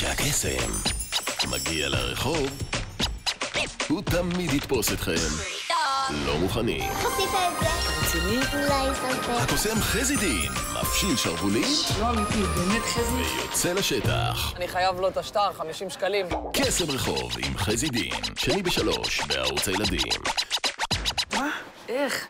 כשהקסם מגיע לרחוב, הוא תמיד יתפוס אתכם לא מוכנים. איך עשית את זה? רציני? אולי ספר. הקוסם חזי דין מפשיל שרוולים לא אמיתי, באמת חזי? ויוצא לשטח. אני חייב לו את השטר, 50 שקלים. קסם רחוב עם חזי דין, שני בשלוש בערוץ הילדים. מה? איך?